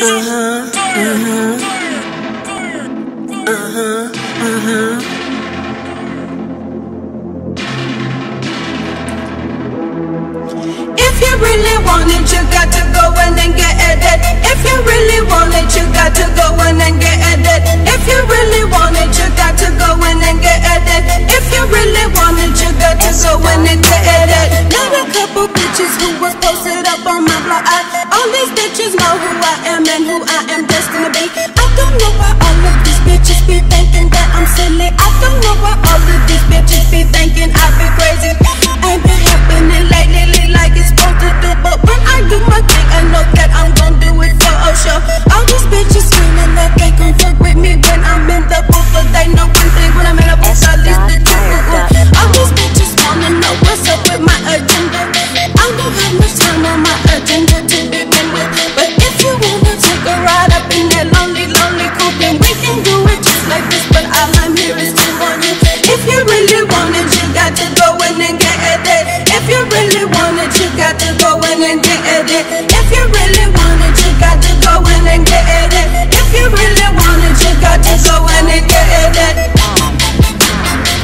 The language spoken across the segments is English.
If you really want it, you got to go in and get it. If you really want it, you got to go in and get it. If you really want it, you got to go in and get it. If you really want it, you got to go in and get it. If you really want you got to go in and get it. If you really you got to go in and get it.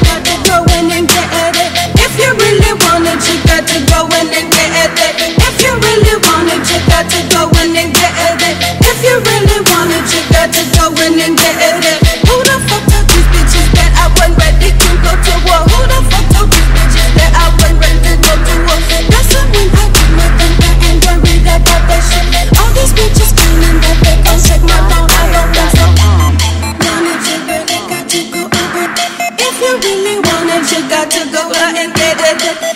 Got to go in and get it. If you really you got to go in and get it. If you really you got to go in and get it. If you really you got to go in and get it. you really wanted. you got to go out and get it.